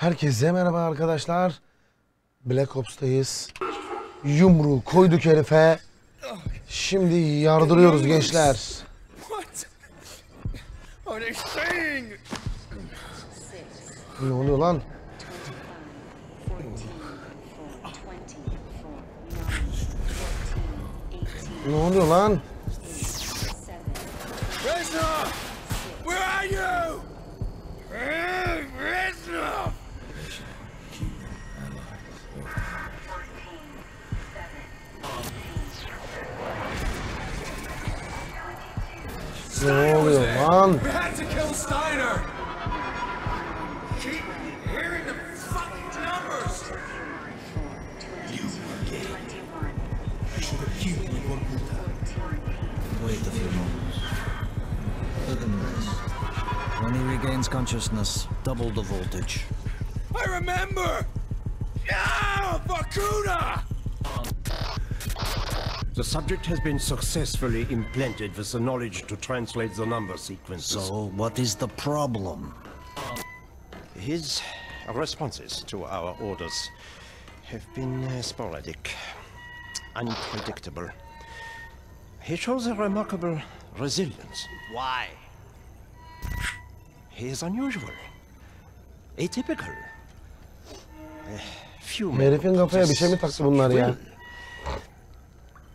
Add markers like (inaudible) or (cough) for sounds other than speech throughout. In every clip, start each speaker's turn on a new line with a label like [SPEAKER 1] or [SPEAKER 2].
[SPEAKER 1] Herkese merhaba arkadaşlar. Black Ops'tayız. Yumruğu koyduk herife. Şimdi yardırıyoruz gençler. Ne oluyor lan?
[SPEAKER 2] 24, 14, 9, 14, 18,
[SPEAKER 1] Ne oluyor lan?
[SPEAKER 2] 7,
[SPEAKER 3] Reznov! Where are you? Eh, the fucking numbers!
[SPEAKER 2] 21,
[SPEAKER 4] Wait a few moments. Look at this. When he regains consciousness, double the voltage.
[SPEAKER 3] I remember! Yeah, Bakuna!
[SPEAKER 5] The subject has been successfully implanted with the knowledge to translate the number sequences.
[SPEAKER 4] So, what is the problem?
[SPEAKER 5] His responses to our orders have been uh, sporadic, unpredictable. He shows a remarkable resilience.
[SPEAKER 3] Why?
[SPEAKER 5] He is unusual, atypical. Uh, few men
[SPEAKER 1] Herifin kafaya bir şey mi
[SPEAKER 5] possess
[SPEAKER 1] taktı bunlar ya?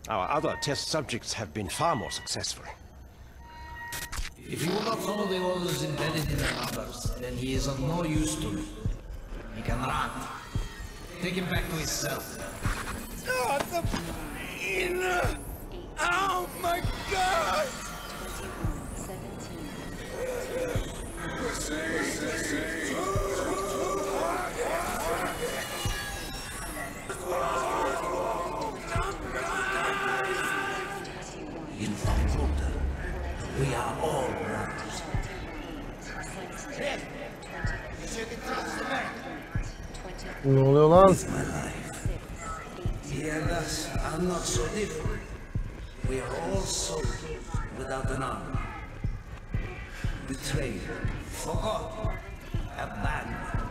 [SPEAKER 5] Will. Our other test subjects have been far more successful.
[SPEAKER 6] If he will not follow the orders embedded in the numbers, then he is of no use to me. He can run. Take him back to his cell.
[SPEAKER 3] Oh, the pain! Oh my god!
[SPEAKER 2] 17,
[SPEAKER 6] we are all brothers.
[SPEAKER 1] Ne oluyor lan?
[SPEAKER 6] He and us are not so different. We are all soldiers without an army. Betrayed, forgotten, abandoned.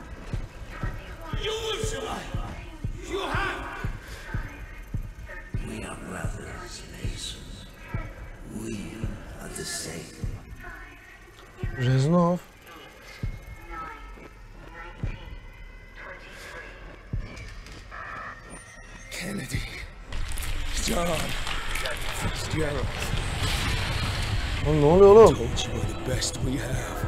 [SPEAKER 3] You will survive! You have!
[SPEAKER 6] We are brothers, Mason. We are the same.
[SPEAKER 1] Reznov.
[SPEAKER 3] Kennedy. John. Fitzgerald.
[SPEAKER 1] Lan ne oluyor oğlum?
[SPEAKER 3] Told you the best we have.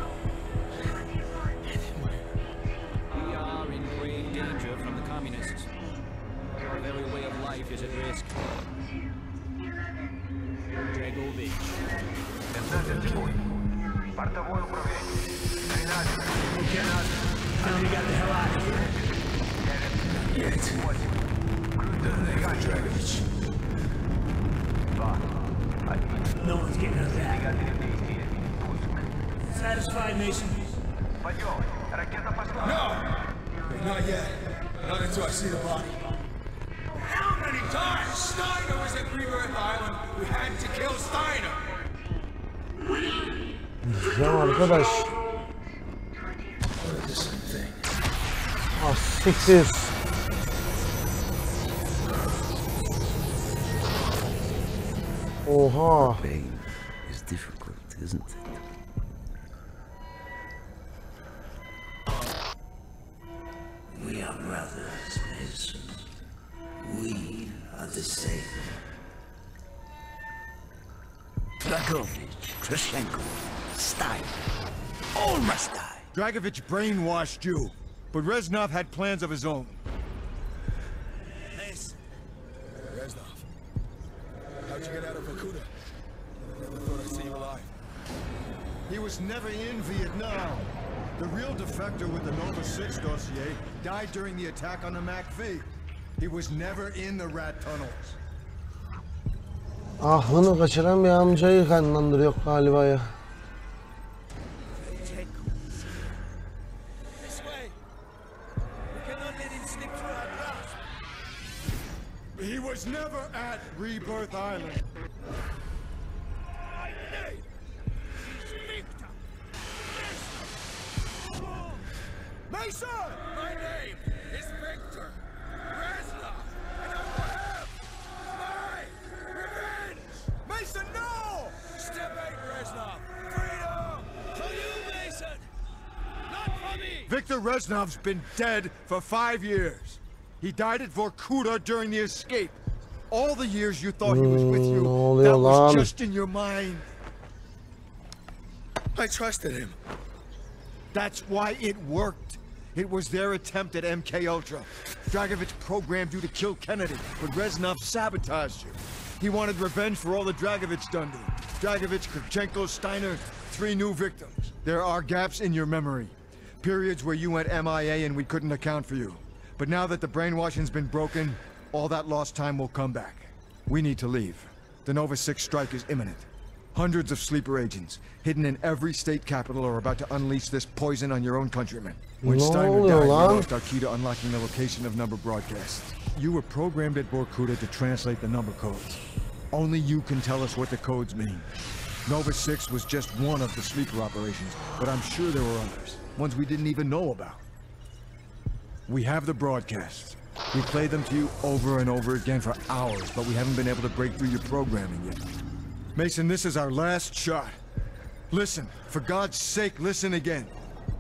[SPEAKER 6] Satisfied, Mason?
[SPEAKER 3] Not yet. Not until I see the body. How many times Steiner was at Rebirth Island? We had to kill Steiner.
[SPEAKER 1] Ya arkadaş. Ah siktir. Oha.
[SPEAKER 7] Pain is difficult, isn't it?
[SPEAKER 6] Dragovich
[SPEAKER 8] brainwashed you, but Reznov had plans of his own. Nice.
[SPEAKER 3] Reznov. How'd you get out of Bakuda? Never thought I'd see you alive.
[SPEAKER 8] He was never in Vietnam. The real defector with the Nova 6 dossier died during the attack on the MACV. He was never in the rat tunnels.
[SPEAKER 1] Ah, Aklını kaçıran bir amcayı kanlandırıyor galiba ya.
[SPEAKER 3] Mason! My name is Victor Reznov, and I will have
[SPEAKER 8] my revenge! Mason, no! Step eight, Reznov! Freedom!
[SPEAKER 3] For you, Mason! Not for me!
[SPEAKER 8] Victor Reznov's been dead for five years. He died at Vorkuta during the escape. All the years you thought he was with you,
[SPEAKER 1] Hmm, ne oluyor
[SPEAKER 8] that was just in your mind.
[SPEAKER 3] I trusted him.
[SPEAKER 8] That's why it worked. It was their attempt at MK Ultra. Dragovich programmed you to kill Kennedy, but Reznov sabotaged you. He wanted revenge for all the Dragovich done to him. Dragovich, Kravchenko, Steiner, three new victims. There are gaps in your memory. Periods where you went MIA and we couldn't account for you. But now that the brainwashing's been broken, all that lost time will come back. We need to leave. The Nova 6 strike is imminent. Hundreds of sleeper agents, hidden in every state capital, are about to unleash this poison on your own countrymen. When
[SPEAKER 1] Ne
[SPEAKER 8] Steiner died, you
[SPEAKER 1] lan?
[SPEAKER 8] lost our key to unlocking the location of number broadcasts. You were programmed at Vorkuta to translate the number codes. Only you can tell us what the codes mean. Nova 6 was just one of the sleeper operations, but I'm sure there were others. Ones we didn't even know about. We have the broadcasts. We played them to you over and over again for hours, but we haven't been able to break through your programming yet. Mason, this is our last shot. Listen, for God's sake, listen again.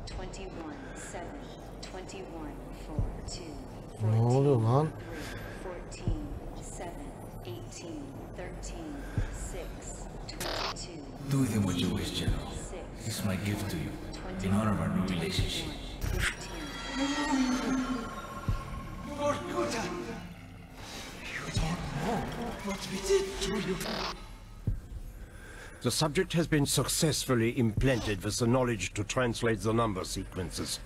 [SPEAKER 2] 21, 7, 21, 4, 2,
[SPEAKER 1] Ne oluyor lan?
[SPEAKER 2] 14, 7, 18, 13, 6, 22,
[SPEAKER 4] Do with him what you wish, General.
[SPEAKER 2] 6,
[SPEAKER 4] This is my gift to you, in honor of our new relationship.
[SPEAKER 2] 15.
[SPEAKER 5] The subject has been successfully implanted with the knowledge to translate the number sequences.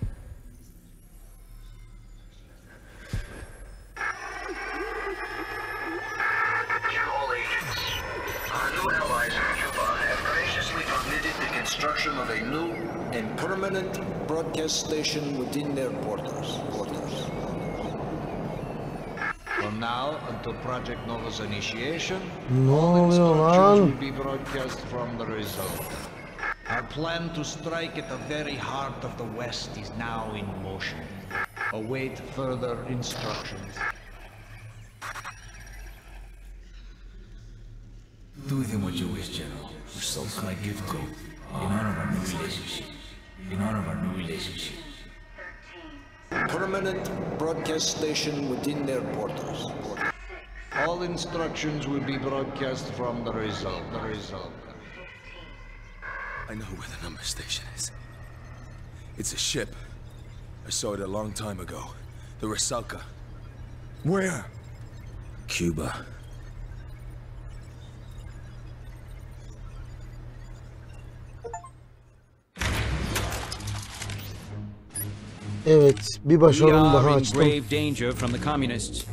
[SPEAKER 9] Project Nova's initiation,
[SPEAKER 1] Ne
[SPEAKER 9] all instructions will be broadcast from the Rusalka. Our plan to strike at the very heart of the West is now in motion. Await further instructions.
[SPEAKER 4] Do with him what you wish, General. This is my gift to you, in honor of our new relationship. In honor of our new relationship.
[SPEAKER 9] Permanent broadcast station within their borders. All instructions will be broadcast from the Rusalka. The Rusalka.
[SPEAKER 3] I know where the number station is. It's a ship. I saw it a long time ago. The Rusalka.
[SPEAKER 8] Where?
[SPEAKER 3] Cuba.
[SPEAKER 1] Evet, bir
[SPEAKER 10] We are in grave danger from the communists.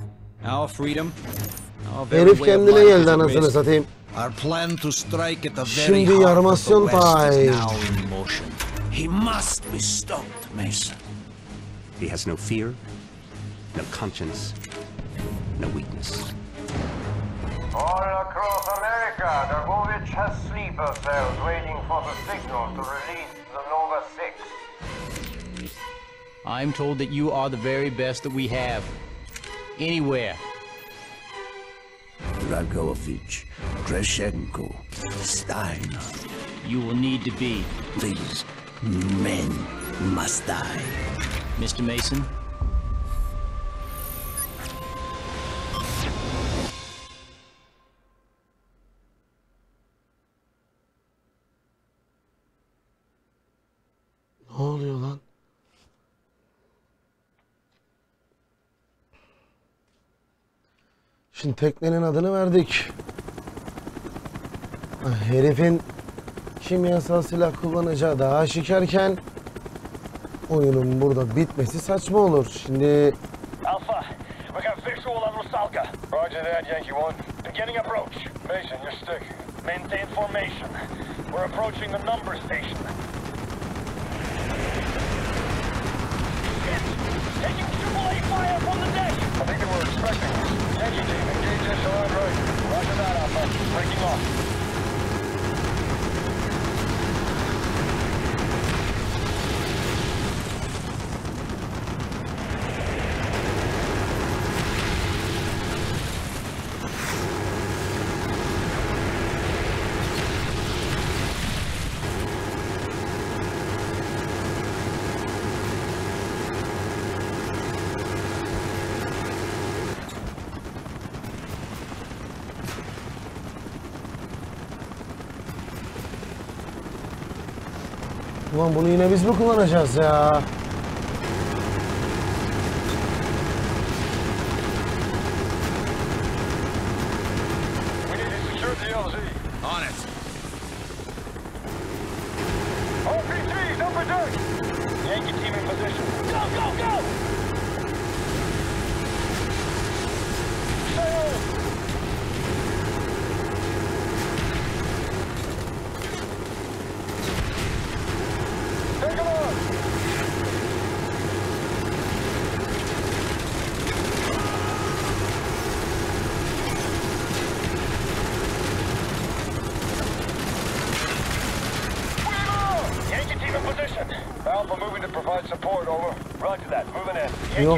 [SPEAKER 10] Our freedom, our very
[SPEAKER 1] Herif
[SPEAKER 10] way
[SPEAKER 1] kendine geldi anasını
[SPEAKER 10] risk.
[SPEAKER 1] satayım.
[SPEAKER 9] Our plan to strike at the very
[SPEAKER 1] Şimdi
[SPEAKER 9] heart of
[SPEAKER 1] yarmasyon
[SPEAKER 9] West
[SPEAKER 1] time.
[SPEAKER 9] now in motion.
[SPEAKER 11] He must be stopped, Mason. He has no fear, no conscience, no weakness.
[SPEAKER 12] All across America, Dragovich has sleeper cells waiting for the signal to release the Nova 6.
[SPEAKER 10] I'm told that you are the very best that we have. Anywhere.
[SPEAKER 11] Dragovich, Kravchenko, Steiner.
[SPEAKER 10] You will need to be.
[SPEAKER 11] These men must die.
[SPEAKER 10] Mr. Mason,
[SPEAKER 1] Şimdi teknenin adını verdik. Ah, Herifin kimyasal silah kullanacağı daha aşikarken oyunun burada bitmesi saçma olur. Şimdi
[SPEAKER 12] Alpha, we got visual on Rusalka. Roger that, Yankee 1. Beginning approach. Mason, you're stick. Maintain formation. We're approaching the number station. Shit! Taking triple A fire from the deck! Expecting us. Team, engage echelon right. Roger that, Alpha. Breaking off.
[SPEAKER 1] Ulan bunu yine biz mi kullanacağız ya?
[SPEAKER 12] Your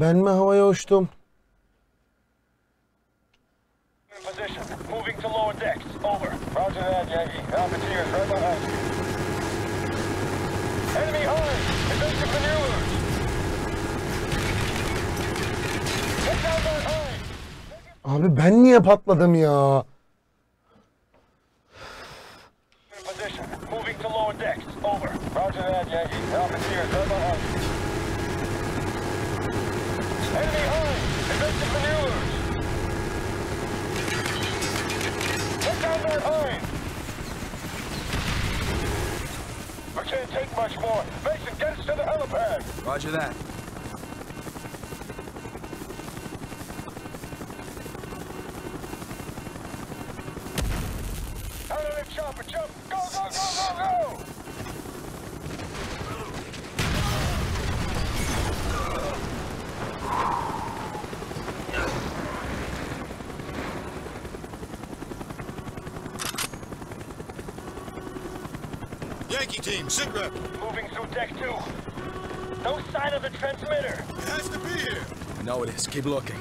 [SPEAKER 1] Ben mi havaya uçtum? Abi ben niye patladım ya?
[SPEAKER 12] Moving to lower decks. Over. Roger that, Yankee. Now, Yankee. Enemy maneuvers! Take down! We can't take much more. Mason, get us to the helipad!
[SPEAKER 13] Roger that.
[SPEAKER 12] Moving through deck two. No sign of the transmitter.
[SPEAKER 8] It has to be here.
[SPEAKER 13] No, it is. Keep looking.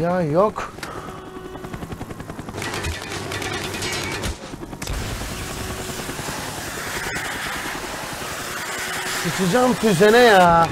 [SPEAKER 13] Ya yok. Sıçacağım füzene ya.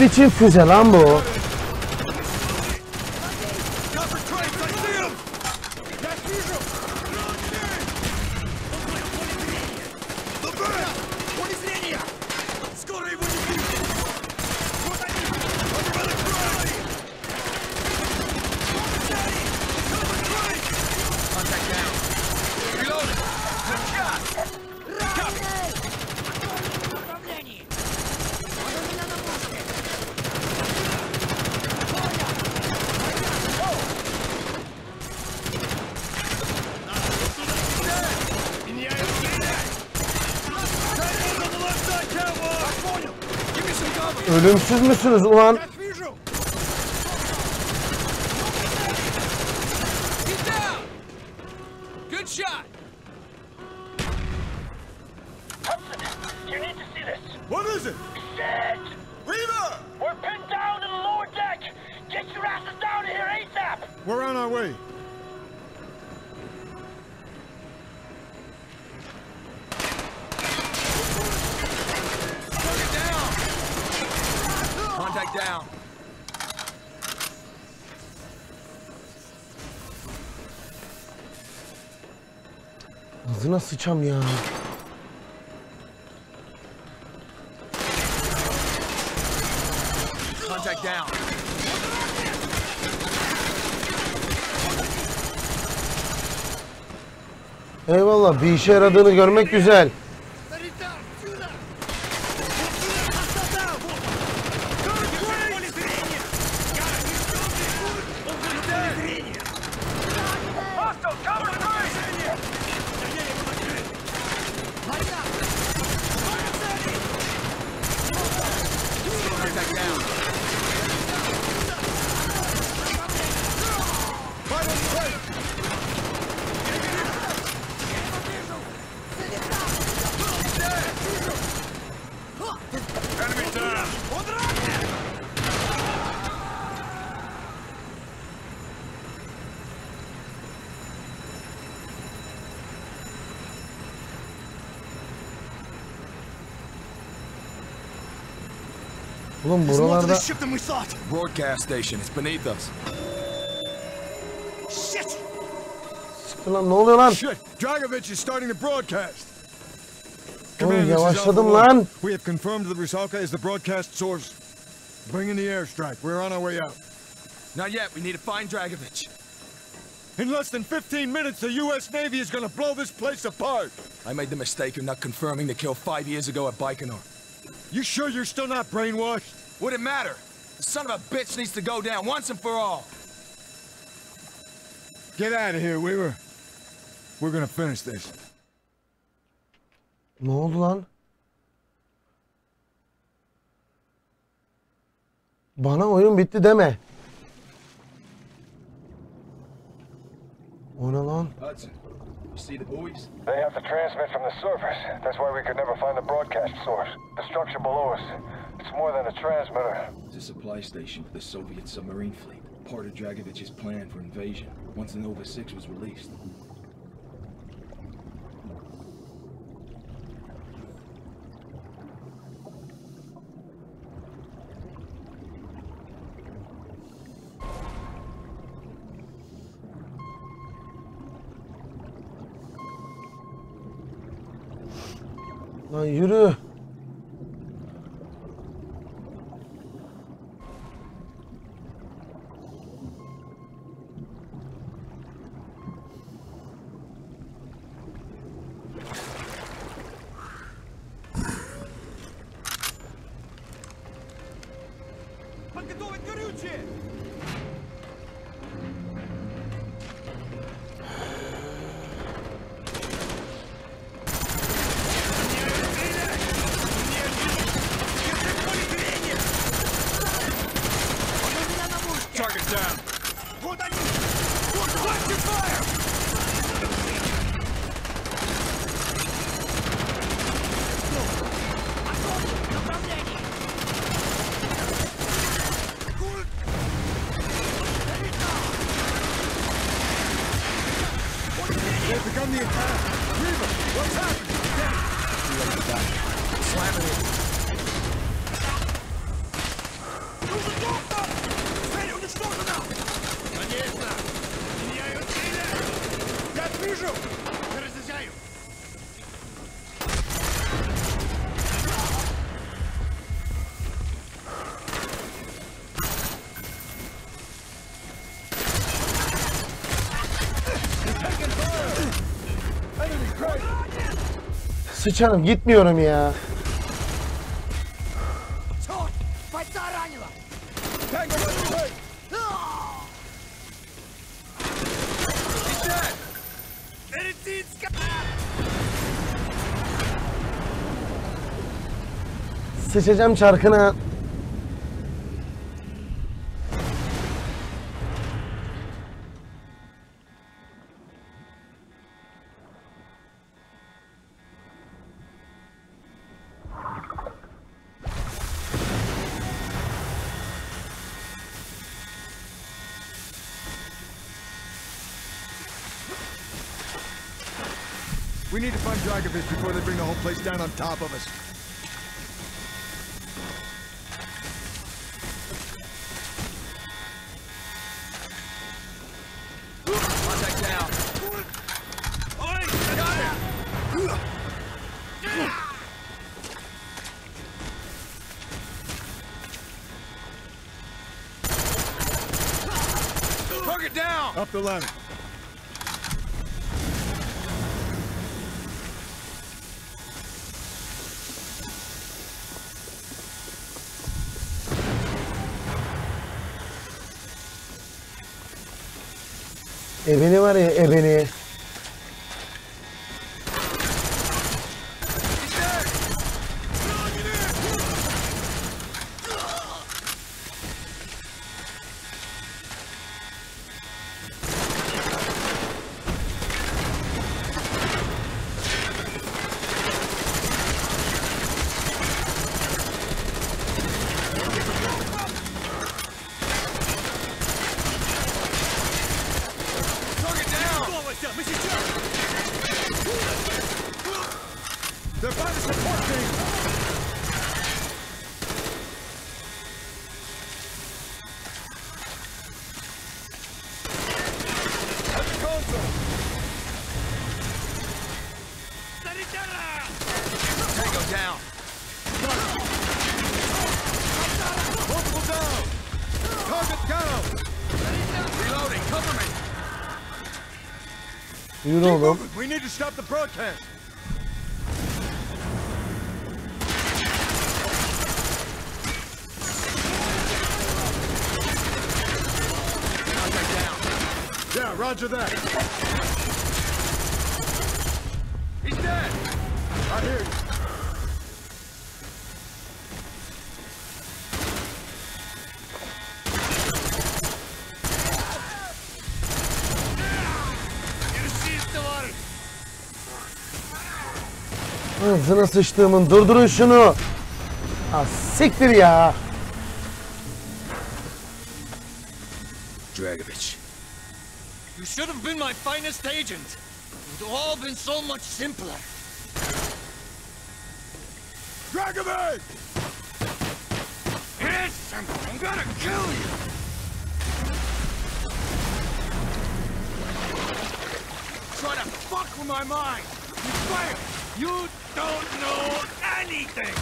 [SPEAKER 13] Ne biçim füze lan bu? Ölümsüz müsünüz ulan? Sıçam ya.
[SPEAKER 3] Contact down.
[SPEAKER 13] Eyvallah bir işe yaradığını görmek güzel. Oğlum
[SPEAKER 3] There's more to
[SPEAKER 13] buralarda
[SPEAKER 3] this ship than we thought. Broadcast station. It's beneath us. Shit!
[SPEAKER 13] Sıkı lan ne oluyor lan?
[SPEAKER 8] Shit! Dragovich is starting to broadcast.
[SPEAKER 13] Oğlum
[SPEAKER 8] Command, this is
[SPEAKER 13] yavaşladım lan.
[SPEAKER 8] We have confirmed the Rusalka is the broadcast source. Bring in the airstrike. We're on our way out.
[SPEAKER 3] Not yet. We need to find Dragovich.
[SPEAKER 8] In less than 15 minutes, the U.S. Navy is gonna blow this place apart.
[SPEAKER 3] I made the mistake of not confirming the kill five years ago at Baikonur.
[SPEAKER 8] You sure you're still not brainwashed?
[SPEAKER 3] Would it matter? The son of a bitch needs to go down once and for all.
[SPEAKER 8] Get out of here, Weaver. We're gonna finish this.
[SPEAKER 13] Ne oldu lan? Bana oyun bitti deme. O ne lan?
[SPEAKER 3] Hudson, you see the buoys?
[SPEAKER 12] They have to transmit from the surface. That's why we could never find the broadcast source. The structure below us. It's more than a transmitter.
[SPEAKER 1] It's a supply station for the Soviet submarine fleet. Part of Dragovich's plan for invasion, once the Nova 6 was released.
[SPEAKER 13] Lan yürü.
[SPEAKER 1] Sıçanım gitmiyorum ya. Sıçacağım çarkına.
[SPEAKER 8] We need find Dragovich before they bring the whole place down on top of us.
[SPEAKER 13] Contact down! Oi! Got him! Target down!
[SPEAKER 8] Up the ladder.
[SPEAKER 1] Eh, ebene var ya
[SPEAKER 13] eh, ebene
[SPEAKER 1] eh, Oğlum.
[SPEAKER 8] We need to stop the broadcast! Yeah, roger that.
[SPEAKER 1] Ağzına sıçtığımın durdurun şunu. Ah siktir ya.
[SPEAKER 13] Dragovich.
[SPEAKER 4] You should have been my finest agent. It would have all been so much simpler.
[SPEAKER 8] Dragovich!
[SPEAKER 13] Yes, I'm, I'm gonna kill you! Try to fuck with my mind! You fail! You don't know anything!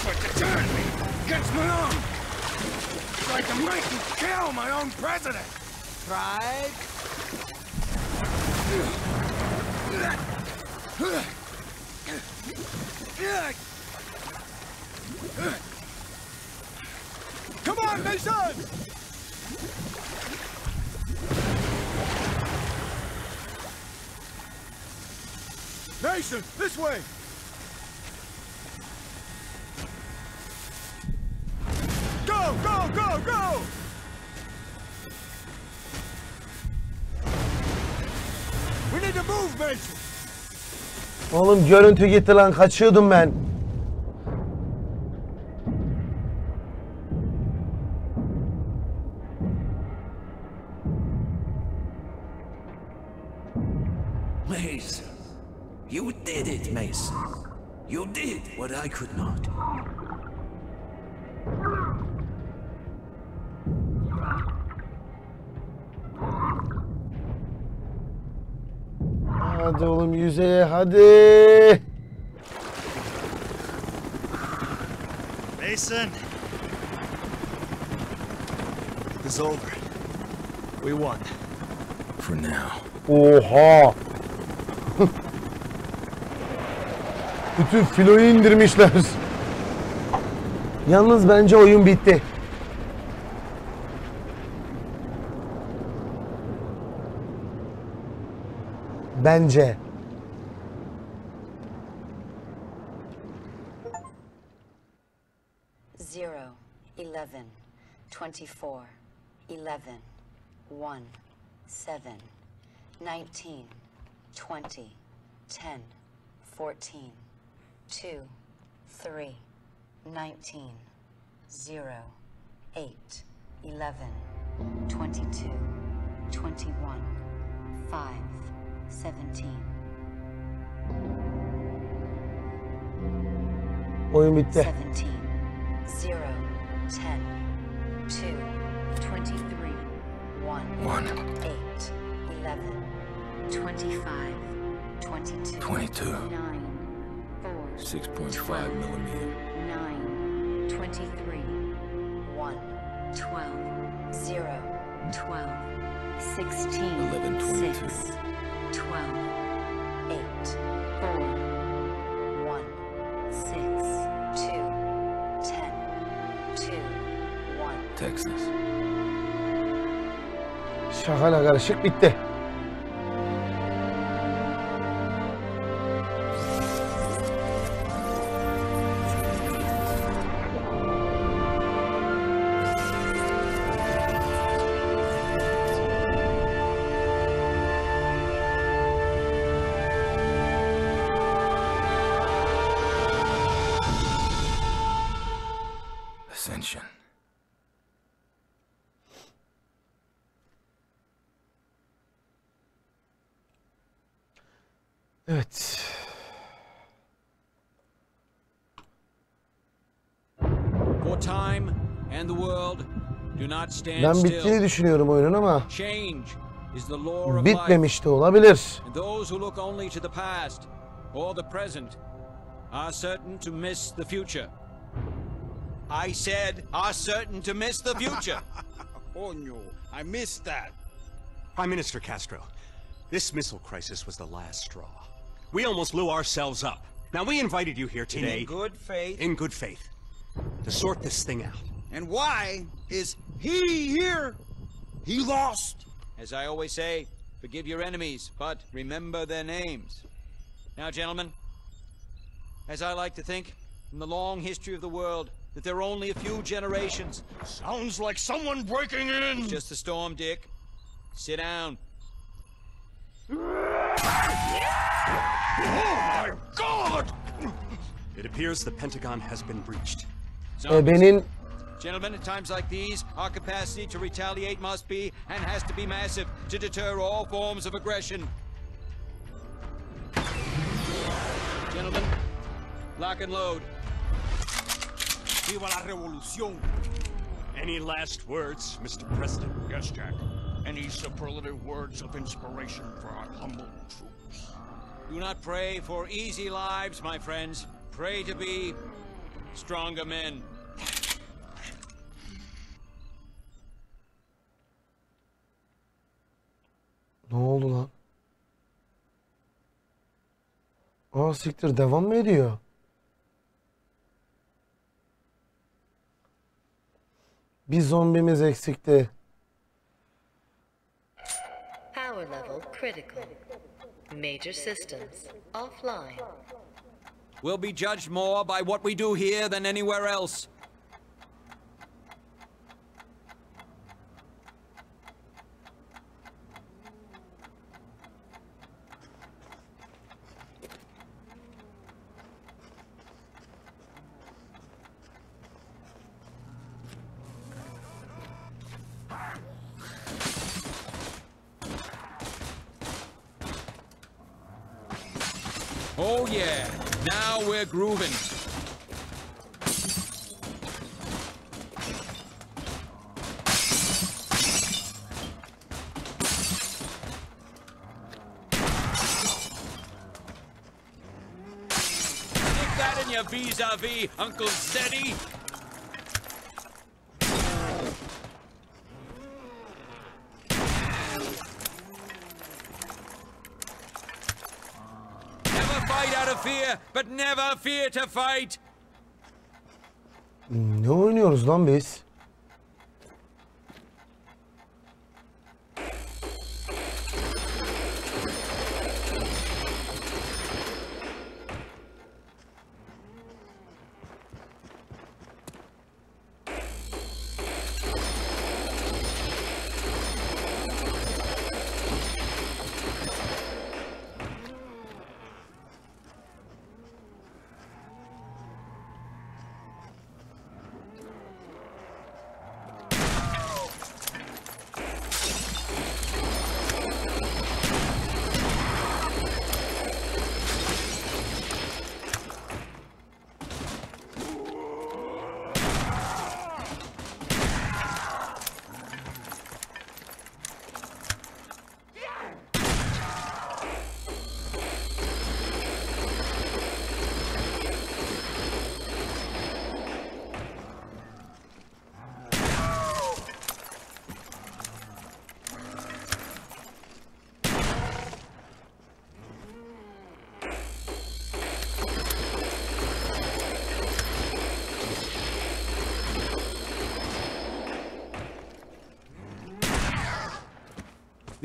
[SPEAKER 13] Tried to turn me against my own! Tried to make me kill my own president! Tried?
[SPEAKER 8] Come on, Mason! Mason, this way! Go, go,
[SPEAKER 13] go, go! We need to move, Mason!
[SPEAKER 1] Oğlum görüntü gitti lan kaçıyordum ben. Hadi.
[SPEAKER 14] Mason! It's over. We won.
[SPEAKER 15] For now.
[SPEAKER 1] Oha. Bütün filoyu indirmişler. Yalnız bence oyun bitti. Bence.
[SPEAKER 2] 1, 7, 19, 20, 10, 14, 2, 3, 19, 0, 8, 11, 22, 21, 5, 17.
[SPEAKER 1] Oyun bitti.
[SPEAKER 2] 17, 0, 10, 2, 23, 1,
[SPEAKER 15] 1,
[SPEAKER 2] 8, 11, 25, 22,
[SPEAKER 15] 22.
[SPEAKER 2] 9, 4,
[SPEAKER 15] 6.5 millimeter.
[SPEAKER 2] 9, 23, 1, 12, 0, 12, 16,
[SPEAKER 15] 11, 22.
[SPEAKER 2] 6, 12, 8, 4, 1, 6, 2, 10, 2, 1.
[SPEAKER 15] Texas.
[SPEAKER 1] Şakayla karışık bitti.
[SPEAKER 10] And the world do not stand
[SPEAKER 1] Ben
[SPEAKER 10] still.
[SPEAKER 1] bittiğini düşünüyorum oyunun ama
[SPEAKER 10] Change is the law of life.
[SPEAKER 1] bitmemiş de olabilir.
[SPEAKER 10] And those who look only to the past or the present are certain to miss the future. I said are certain to miss the future. (laughs)
[SPEAKER 14] Oh no, I missed that.
[SPEAKER 11] Prime Minister Castro, this missile crisis was the last straw. We almost blew ourselves up. Now, we invited you here today...
[SPEAKER 10] In good faith.
[SPEAKER 11] In good faith. To sort this thing out.
[SPEAKER 14] And why is he here? He lost.
[SPEAKER 10] As I always say, forgive your enemies, but remember their names. Now, gentlemen, as I like to think, in the long history of the world, that there are only a few generations.
[SPEAKER 14] Sounds like someone breaking in.
[SPEAKER 10] It's just a storm, Dick. Sit down.
[SPEAKER 14] Oh my God!
[SPEAKER 11] It appears the Pentagon has been breached.
[SPEAKER 1] Ebenin
[SPEAKER 10] Gentlemen, at times like these, our capacity to retaliate must be and has to be massive to deter all forms of aggression. Gentlemen, lock and load.
[SPEAKER 14] Viva la revolución!
[SPEAKER 11] Any last words, Mr. President?
[SPEAKER 14] Yes, Jack. Any superlative words of inspiration for our humble troops?
[SPEAKER 10] Do not pray for easy lives, my friends. Pray to be stronger men.
[SPEAKER 1] Ne oldu lan? Aa siktir devam mı ediyor? Bir zombimiz eksikti.
[SPEAKER 16] Power level critical. Major systems offline.
[SPEAKER 10] We'll be judged more by what we do here than anywhere else. Uncle Zeddy. Never fight out of fear, but never fear to fight.
[SPEAKER 1] Ne oynuyoruz lan biz?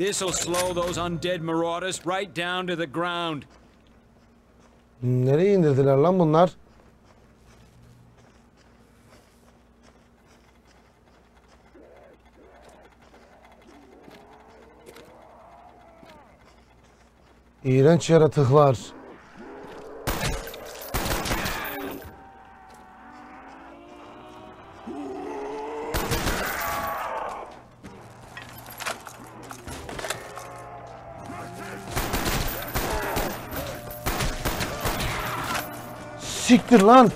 [SPEAKER 10] This'll slow those undead marauders right down to the ground.
[SPEAKER 1] Nereye indirdiler lan bunlar? İğrenç yaratıklar. Siktir lan.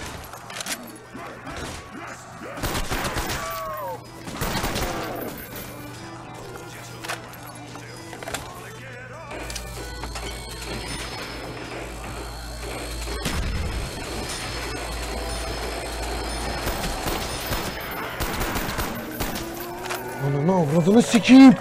[SPEAKER 1] Ananı avradını sikeyim.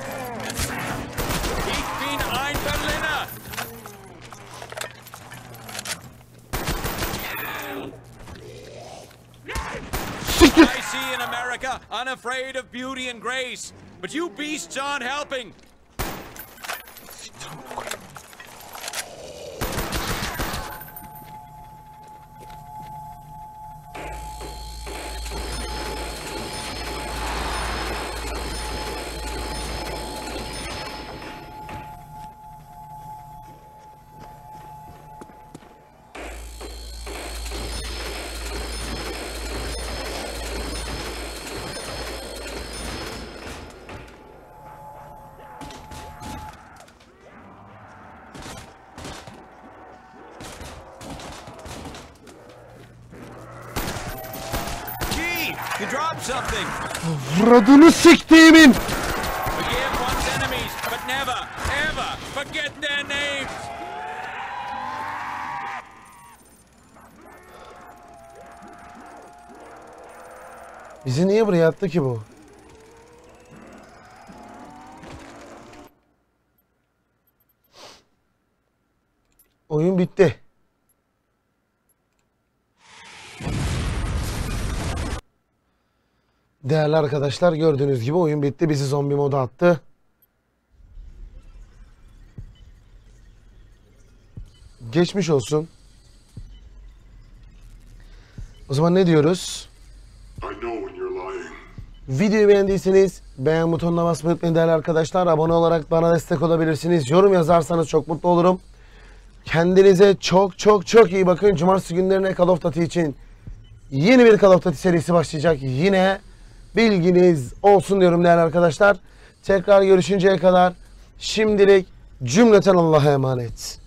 [SPEAKER 10] Unafraid of beauty and grace. But you beasts aren't helping. Their names.
[SPEAKER 1] Bizi niye buraya attı ki bu? Oyun bitti. Değerli arkadaşlar gördüğünüz gibi oyun bitti. Bizi zombi moda attı. Geçmiş olsun. O zaman ne diyoruz? Videoyu beğendiyseniz beğen butonuna basmayı unutmayın değerli arkadaşlar. Abone olarak bana destek olabilirsiniz. Yorum yazarsanız çok mutlu olurum. Kendinize çok çok çok iyi bakın. Cumartesi günlerine Call of Duty için yeni bir Call of Duty serisi başlayacak. Yine bilginiz olsun diyorum değerli arkadaşlar. Tekrar görüşünceye kadar şimdilik cümleten Allah'a emanet.